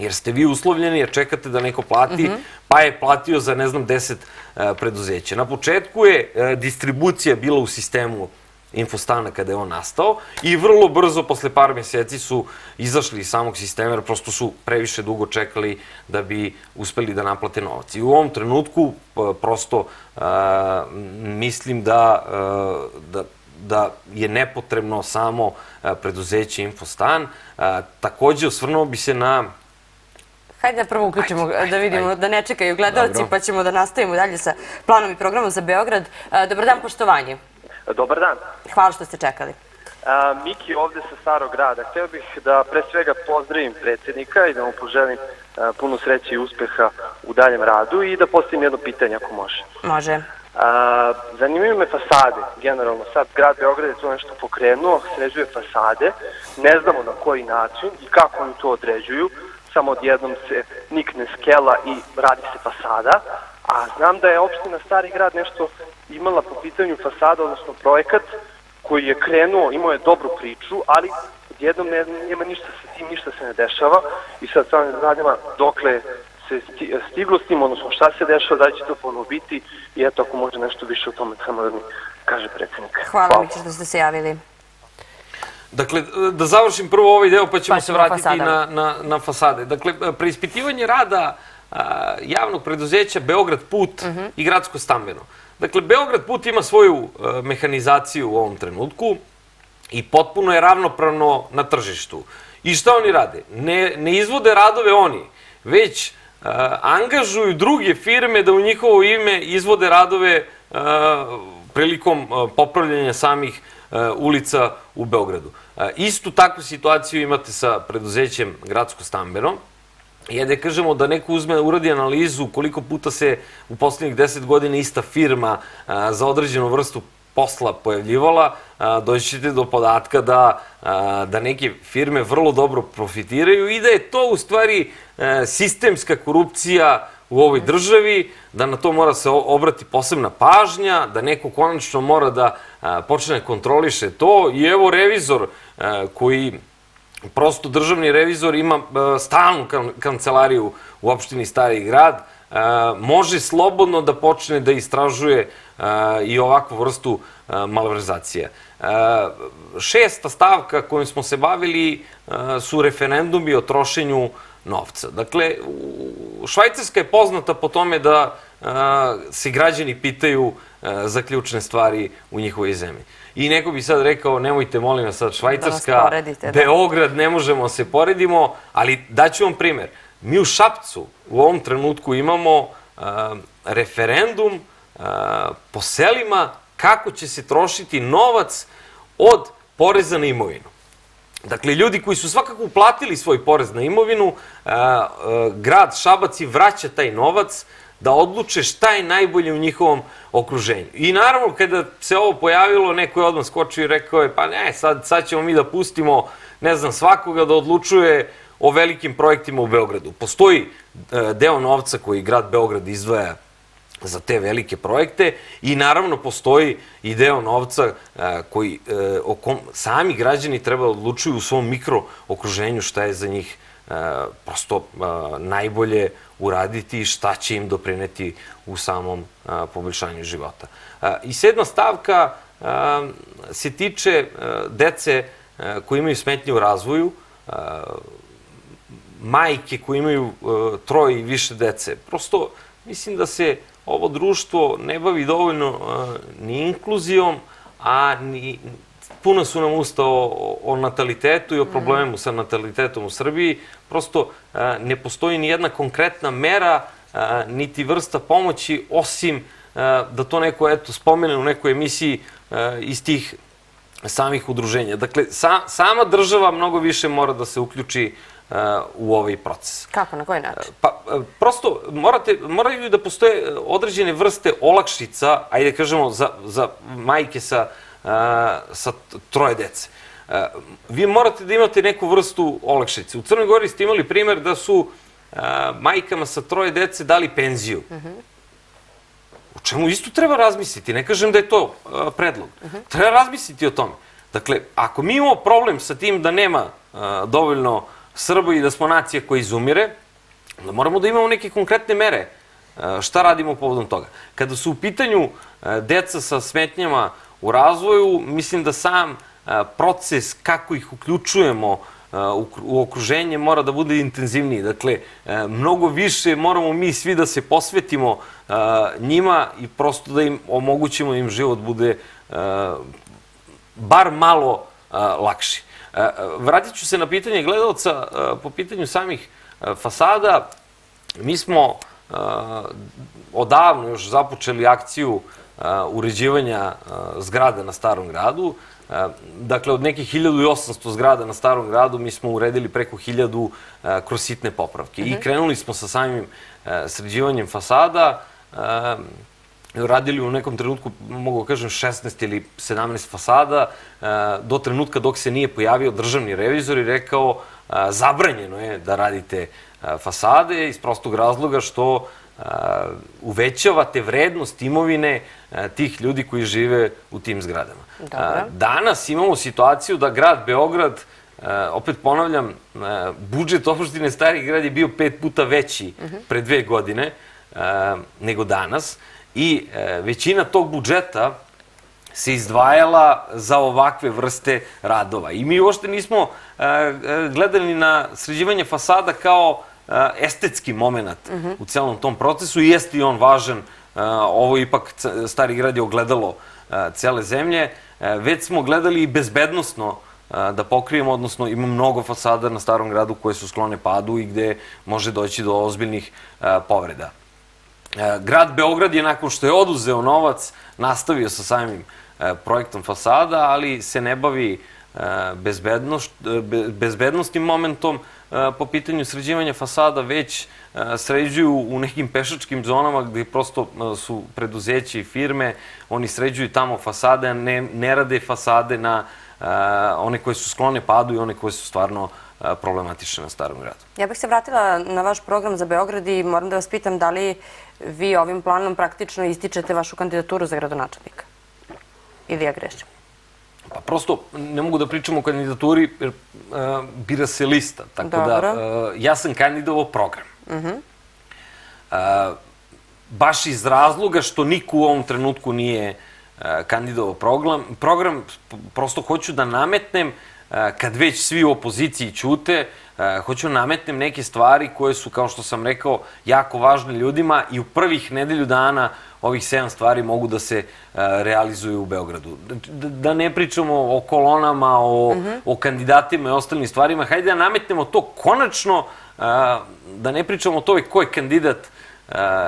jer ste vi uslovljeni, jer čekate da neko plati, pa je platio za, ne znam, 10 e, preduzeća. Na početku je distribucija bila u sistemu Infostana kada je on nastao i vrlo brzo, posle par meseci, su izašli iz samog sistema jer prosto su previše dugo čekali da bi uspeli da naplate novac. I u ovom trenutku e, prosto e, mislim da, e, da da je nepotrebno samo e, preduzeće Infostan. Takođe, osvrnuo bi se na Hajde da prvo uključimo, da vidimo, ajde. da ne čekaju gledalci, pa ćemo da nastavimo dalje sa planom i programom za Beograd. Dobar dan, poštovanje. Dobar dan. Hvala što ste čekali. A, Miki ovde sa Starog grada. Hteo bih da pre svega pozdravim predsjednika i da mu poželim a, puno sreće i uspeha u daljem radu i da postavim jedno pitanje ako može. Može. A, zanimaju me fasade, generalno. Sad grad Beograd je to nešto pokrenuo, sređuje fasade. Ne znamo na koji način i kako oni to određuju. Samo odjednom se nikne skela i radi se fasada. A znam da je opština Stari grad nešto imala po pitanju fasada, odnosno projekat koji je krenuo, imao je dobru priču, ali odjednom ne, nema ništa sa tim, ništa se ne dešava i sad samo ne zanima dokle se sti, stiglo s tim, odnosno šta se dešava, da će to ponovo biti i eto ako može nešto više o tome samo da mi kaže predsjednik. Hvala, Miki, što ste se javili. Dakle, da završim prvo ovaj deo pa ćemo Pa se vratiti fasadama. na, na, na fasade. Dakle, preispitivanje rada a, javnog preduzeća Beograd Put i Gradsko stambeno. Dakle, Beograd Put ima svoju a, mehanizaciju u ovom trenutku i potpuno je ravnopravno na tržištu. I šta oni rade? Ne, ne izvode radove oni, već a, angažuju druge firme da u njihovo ime izvode radove a, prilikom a, popravljanja samih ulica u Beogradu. Istu takvu situaciju imate sa preduzećem Gradsko stambeno. I da kažemo da neko uzme, uradi analizu koliko puta se u poslednjih 10 godina ista firma a, za određenu vrstu posla pojavljivala, a, doći ćete do podatka da, a, da neke firme vrlo dobro profitiraju i da je to u stvari e, sistemska korupcija u ovoj državi, da na to mora se obrati posebna pažnja, da neko konačno mora da a, počne kontroliše to. I evo revizor a, koji Prosto državni revizor ima e, stalnu kan- kancelariju u opštini Stari grad, može slobodno da počne da istražuje i ovakvu vrstu malverzacija. Šesta stavka kojom smo se bavili su referendumi o trošenju novca. Dakle, Švajcarska je poznata po tome da se građani pitaju za ključne stvari u njihovoj zemlji. I neko bi sad rekao, nemojte, molim vas sad, Švajcarska, poredite, da. Beograd, ne možemo se poredimo, ali daću vam primer. Mi u Šapcu u ovom trenutku imamo referendum po selima kako će se trošiti novac od poreza na imovinu. Dakle, ljudi koji su svakako uplatili svoj porez na imovinu, grad Šabac i vraća taj novac da odluče šta je najbolje u njihovom okruženju. I naravno, kada se ovo pojavilo, neko je odmah skočio i rekao je, pa ne, sad, sad ćemo mi da pustimo, ne znam, svakoga da odlučuje o velikim projektima u Beogradu. Postoji e, deo novca koji grad Beograd izdvaja za te velike projekte i naravno postoji i deo novca e, koji e, o kom sami građani treba da odlučuju u svom mikro okruženju šta je za njih prosto najbolje uraditi i šta će im doprineti u samom poboljšanju života. I sedma stavka se tiče dece koji imaju smetnje u razvoju, majke koji imaju troje i više dece. Prosto mislim da se ovo društvo ne bavi dovoljno ni inkluzijom, a ni puno su nam usta o, o natalitetu i o problemu sa natalitetom u Srbiji. Prosto ne postoji ni jedna konkretna mera, niti vrsta pomoći, osim da to neko eto, spomene u nekoj emisiji iz tih samih udruženja. Dakle, sa, sama država mnogo više mora da se uključi u ovaj proces. Kako, na koji način? Pa, prosto, morate, moraju da postoje određene vrste olakšica, ajde da kažemo, za, za majke sa sa troje dece. Vi morate da imate neku vrstu olakšice. U Crnoj Gori ste imali primer da su majkama sa troje dece dali penziju. O čemu isto treba razmisliti. Ne kažem da je to predlog. Treba razmisliti o tome. Dakle, ako mi imamo problem sa tim da nema dovoljno Srba i da smo nacija koja izumire, onda moramo da imamo neke konkretne mere. Šta radimo povodom toga? Kada su u pitanju deca sa smetnjama u razvoju, mislim da sam proces kako ih uključujemo u okruženje mora da bude intenzivniji. Dakle, mnogo više moramo mi svi da se posvetimo njima i prosto da im omogućimo im život bude bar malo lakši. Vratit ću se na pitanje gledalca po pitanju samih fasada. Mi smo odavno još započeli akciju uređivanja zgrada na Starom gradu. Dakle, od nekih 1800 zgrada na Starom gradu mi smo uredili preko 1000 kroz sitne popravke. I krenuli smo sa samim sređivanjem fasada. Radili u nekom trenutku, mogu da kažem, 16 ili 17 fasada, do trenutka dok se nije pojavio državni revizor i rekao zabranjeno je da radite fasade iz prostog razloga što uvećavate vrednost imovine tih ljudi koji žive u tim zgradama. Dobro. Danas imamo situaciju da grad Beograd, opet ponavljam, budžet opštine Stari grad je bio pet puta veći pre dve godine nego danas i većina tog budžeta se izdvajala za ovakve vrste radova. I mi uopšte nismo gledali na sređivanje fasada kao estetski moment u celom tom procesu i jeste i on važan. Ovo ipak Stari grad je ogledalo cele zemlje. Već smo gledali i bezbednostno da pokrijemo, odnosno ima mnogo fasada na Starom gradu koje su sklone padu i gde može doći do ozbiljnih povreda. Grad Beograd je nakon što je oduzeo novac nastavio sa samim projektom fasada, ali se ne bavi bezbednostnim momentom, po pitanju sređivanja fasada već sređuju u nekim pešačkim zonama gde prosto su preduzeće i firme, oni sređuju tamo fasade, ne, ne rade fasade na one koje su sklone padu i one koje su stvarno problematične na starom gradu. Ja bih se vratila na vaš program za Beograd i moram da vas pitam da li vi ovim planom praktično ističete vašu kandidaturu za gradonačelnika? Ili ja grešim? Pa prosto ne mogu da pričam o kandidaturi jer uh, bira se lista. Tako Dobro. da uh, ja sam kandidovao program. Uh -huh. a, baš iz razloga što niko u ovom trenutku nije a, kandidovao program, program, prosto hoću da nametnem, a, kad već svi u opoziciji ćute, a, hoću da nametnem neke stvari koje su, kao što sam rekao, jako važne ljudima i u prvih nedelju dana ovih sedam stvari mogu da se a, realizuju u Beogradu. Da, ne pričamo o kolonama, o, o kandidatima i ostalim stvarima, hajde da nametnemo to konačno, da ne pričamo o tome ko je kandidat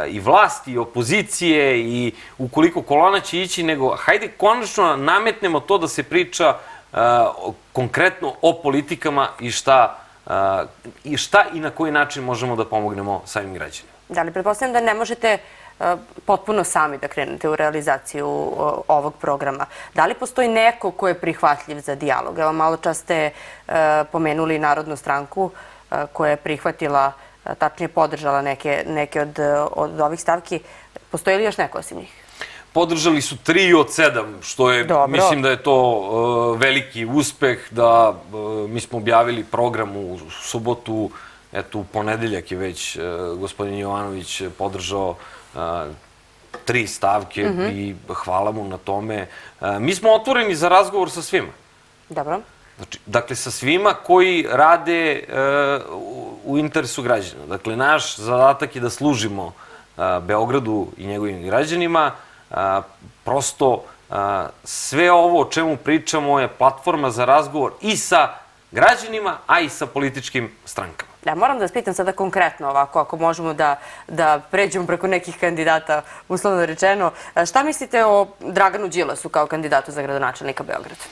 i vlasti, i opozicije, i ukoliko kolona će ići, nego hajde konačno nametnemo to da se priča konkretno o politikama i šta, a, i šta i na koji način možemo da pomognemo samim građanima. Da, ali pretpostavljam da ne možete e, potpuno sami da krenete u realizaciju ovog programa. Da li postoji neko ko je prihvatljiv za dijalog? Evo, malo čas ste pomenuli Narodnu stranku koja je prihvatila, tačnije podržala neke, neke od, od ovih stavki. Postoji li još neko osim njih? Podržali su tri od sedam, što je, Dobro. mislim da je to uh, veliki uspeh, da uh, mi smo objavili program u subotu, eto u ponedeljak je već uh, gospodin Jovanović podržao tri stavke i hvala mu na tome. Mi smo otvoreni za razgovor sa svima. Dobro. Znači, dakle, sa svima koji rade e, u, u interesu građana. Dakle, naš zadatak je da služimo e, Beogradu i njegovim građanima. E, prosto, sve ovo o čemu pričamo je platforma za razgovor i sa građanima, a i sa političkim strankama. Da, moram da vas pitam sada konkretno ovako, ako možemo da, da pređemo preko nekih kandidata, uslovno rečeno. Šta mislite o Draganu Đilasu kao kandidatu za gradonačelnika Beograda?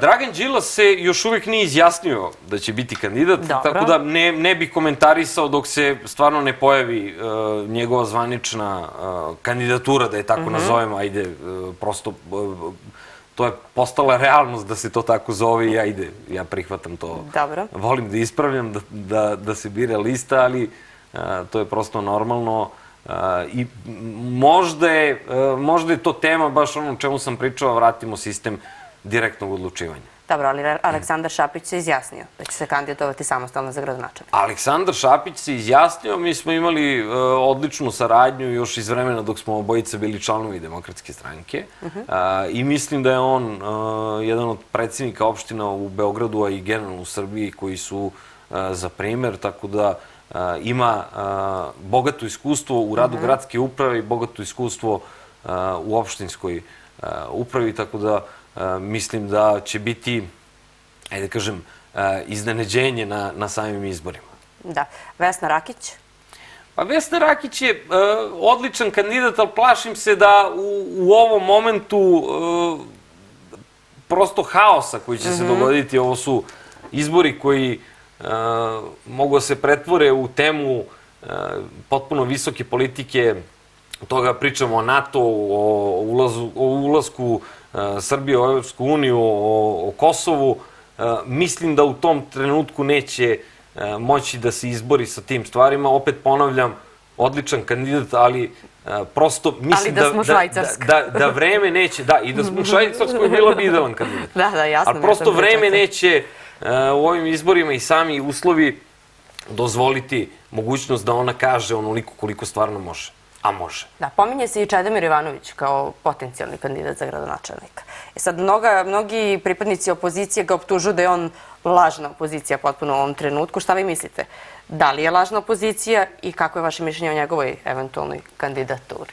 Dragan Đilas se još uvijek nije izjasnio da će biti kandidat, Dobro. tako da ne, ne bi komentarisao dok se stvarno ne pojavi e, njegova zvanična e, kandidatura, da je tako nazovemo, ajde, e, prosto to je postala realnost da se to tako zove i ajde, ja prihvatam to. Dobro. Volim da ispravljam, da, da, da se bira lista, ali to je prosto normalno. E, I možda je, e, možda je to tema baš ono čemu sam pričao, vratimo sistem direktnog odlučivanja. Dobro, ali Aleksandar Šapić se izjasnio da će se kandidovati samostalno za gradonačelnika. Aleksandar Šapić se izjasnio, mi smo imali e, odličnu saradnju još iz vremena dok smo obojice bili članovi demokratske stranke A, i mislim da je on e, jedan od predsjednika opština u Beogradu, a i generalno u Srbiji koji su e, za primer, tako da e, ima e, bogato iskustvo u radu gradske uprave i bogato iskustvo e, u opštinskoj e, upravi, tako da e, mislim da će biti ajde da kažem, iznenađenje na, na samim izborima. Da. Vesna Rakić? Pa Vesna Rakić je e, odličan kandidat, ali plašim se da u, u ovom momentu e, prosto haosa koji će se dogoditi, ovo su izbori koji e, mogu da se pretvore u temu potpuno visoke politike, toga pričamo o NATO, o, ulazu, o ulasku Srbije u Evropsku uniju, o, o Kosovu, e, mislim da u tom trenutku neće e, moći da se izbori sa tim stvarima. Opet ponavljam, odličan kandidat, ali e, prosto mislim da smo Švajcarska. Da, da, da vreme neće, da, i da smo u Švajcarskoj [LAUGHS] bila bi idealan kandidat. Da, da, jasno Ali je prosto to vreme neće e, u ovim izborima i sami uslovi dozvoliti mogućnost da ona kaže onoliko koliko stvarno može. A može. Da, pominje se i Čedomir Ivanović kao potencijalni kandidat za gradonačelnika. E sad, mnoga, mnogi pripadnici opozicije ga optužuju da je on lažna opozicija potpuno u ovom trenutku. Šta vi mislite? Da li je lažna opozicija i kako je vaše mišljenje o njegovoj eventualnoj kandidaturi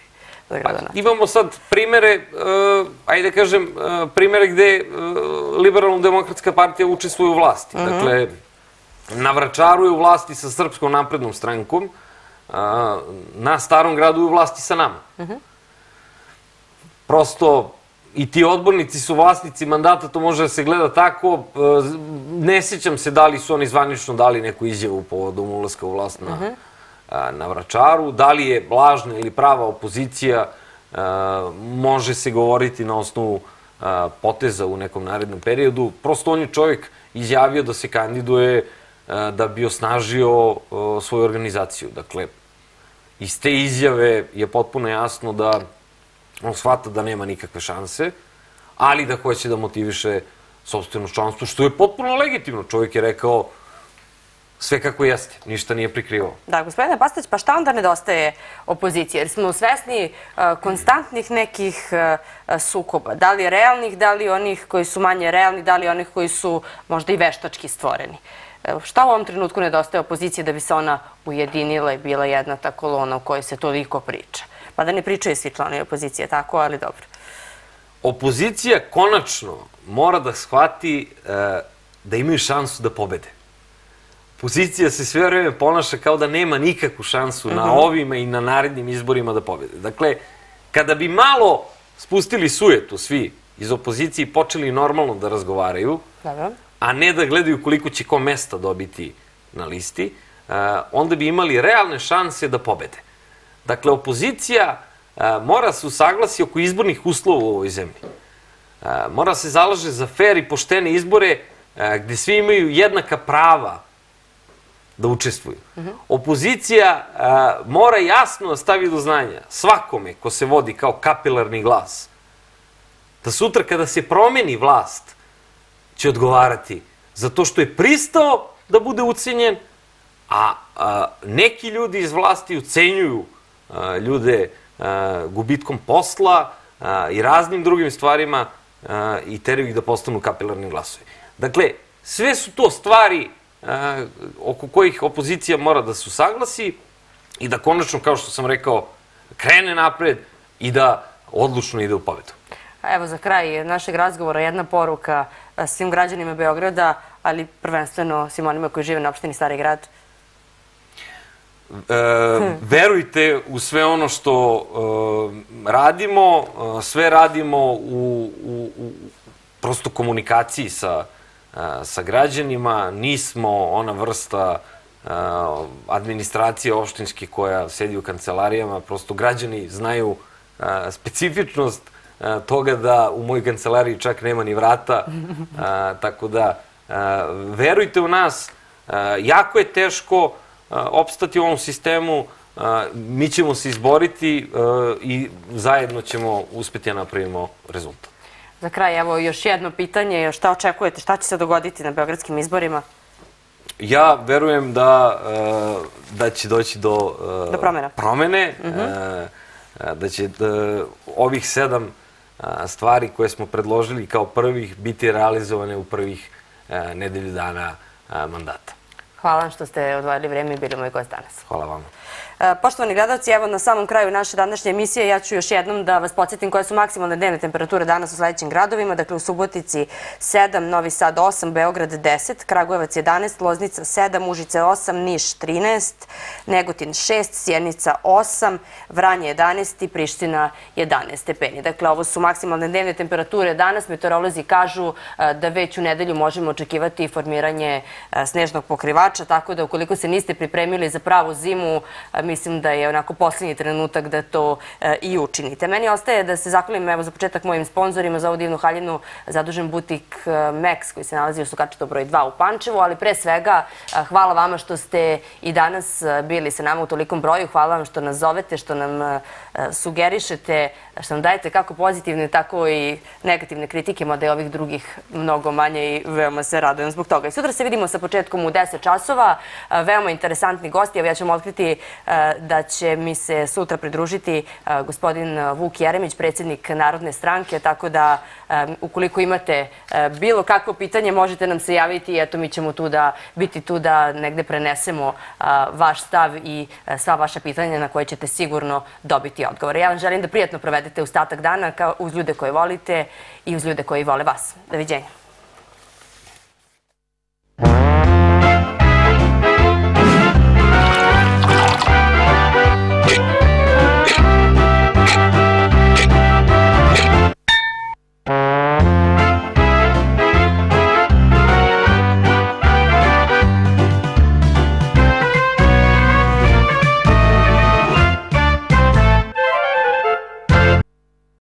gradonačelnika? Imamo sad primere, uh, ajde kažem, uh, primere gde uh, liberalno-demokratska partija učestvuje u vlasti. Dakle, na Vračaru je u vlasti sa Srpskom naprednom strankom, a, na Starom gradu u vlasti sa nama. Prosto, i ti odbornici su vlasnici mandata, to može da se gleda tako. E, Ne sjećam se da li su oni zvanično dali neku izjavu povodom ulaska u vlast na, a, na Vračaru. Da li je lažna ili prava opozicija, a, može se govoriti na osnovu a, poteza u nekom narednom periodu. Prosto on je čovjek izjavio da se kandiduje da bi osnažio svoju organizaciju. Dakle, iz te izjave je potpuno jasno da on shvata da nema nikakve šanse, ali da hoće da motiviše sobstveno članstvo, što je potpuno legitimno. Čovjek je rekao sve kako jeste, ništa nije prikrivao. Da, gospodine Bastać, pa šta onda nedostaje opozicije? Jer smo svesni uh, konstantnih nekih uh, sukoba. Da li realnih, da li onih koji su manje realni, da li onih koji su možda i veštački stvoreni. Šta u ovom trenutku nedostaje opozicije da bi se ona ujedinila i bila jedna ta kolona u kojoj se toliko priča? Pa da ne pričaju svi članovi opozicije tako, ali dobro. Opozicija konačno mora da shvati e, da imaju šansu da pobede. Opozicija se sve vreme ponaša kao da nema nikakvu šansu na ovima i na narednim izborima da pobede. Dakle, kada bi malo spustili sujetu svi iz opozicije i počeli normalno da razgovaraju, Dobro. A ne da gledaju koliko će ko mesta dobiti na listi, onda bi imali realne šanse da pobede. Dakle, opozicija mora se usaglasi oko izbornih uslova u ovoj zemlji. Mora se zalaže za fair i poštene izbore gde svi imaju jednaka prava da učestvuju. Opozicija e, mora jasno da stavi do znanja svakome ko se vodi kao kapilarni glas da sutra kada se promeni vlast će odgovarati zato što je pristao da bude ucenjen, a, neki ljudi iz vlasti ucenjuju ljude gubitkom posla i raznim drugim stvarima i teraju ih da postanu kapilarni glasovi. Dakle, sve su to stvari oko kojih opozicija mora da se usaglasi i da konačno, kao što sam rekao, krene napred i da odlučno ide u pobedu. Evo za kraj našeg razgovora jedna poruka a, svim građanima Beograda, ali prvenstveno svim onima koji žive na opštini Stari grad. E, verujte u sve ono što e, radimo, e, sve radimo u, u, u prosto komunikaciji sa, e, sa građanima, nismo ona vrsta e, administracije opštinske koja sedi u kancelarijama, prosto građani znaju e, specifičnost toga da u mojoj kancelariji čak nema ni vrata, tako da verujte u nas, jako je teško opstati u ovom sistemu, mi ćemo se izboriti i zajedno ćemo uspeti da napravimo rezultat. Za kraj, evo još jedno pitanje. Šta očekujete? Šta će se dogoditi na beogradskim izborima? Ja verujem da, da će doći do, promene, e, da će ovih sedam stvari koje smo predložili kao prvih biti realizovane u prvih e, nedelju dana a, mandata. Hvala vam što ste odvojili vreme i bili moj gost danas. Hvala vama. E, Poštovani gledalci, evo na samom kraju naše današnje emisije ja ću još jednom da vas podsjetim koje su maksimalne dnevne temperature danas u sledećim gradovima. Dakle, u Subotici 7, Novi Sad 8, Beograd 10, Kragujevac 11, Loznica 7, Užice 8, Niš 13, Negotin 6, Sjenica 8, Vranje 11 i Priština 11 stepeni. Dakle, ovo su maksimalne dnevne temperature danas. Meteorolozi kažu e, da već u nedelju možemo očekivati formiranje e, snežnog pokrivača, tako da ukoliko se niste pripremili za pravu zimu, e, mislim da je onako posljednji trenutak da to e, i učinite. Meni ostaje da se zahvalim evo za početak mojim sponzorima za ovu divnu haljinu zadužen butik e, Max koji se nalazi u Sukačeto broj 2 u Pančevu, ali pre svega e, hvala vama što ste i danas bili sa nama u tolikom broju. Hvala vam što nas zovete, što nam sugerišete, što nam dajete kako pozitivne, tako i negativne kritike, mada je ovih drugih mnogo manje i veoma se radujem zbog toga. I sutra se vidimo sa početkom u 10 časova. Veoma interesantni gosti. Ja ću vam otkriti da će mi se sutra pridružiti e, gospodin Vuk Jeremić, predsjednik Narodne stranke, tako da e, ukoliko imate e, bilo kakvo pitanje možete nam se javiti i eto mi ćemo tu da biti tu da negde prenesemo vaš stav i sva vaša pitanja na koje ćete sigurno dobiti odgovore. Ja vam želim da prijatno provedete ostatak dana kao uz ljude koje volite i uz ljude koji vole vas. Doviđenja.